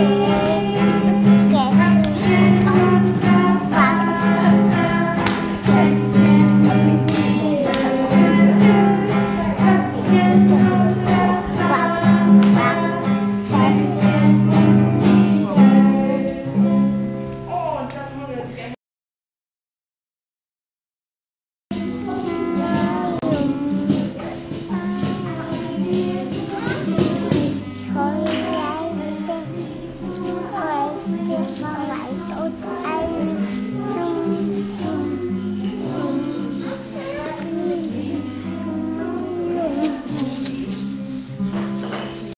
Música I don't. I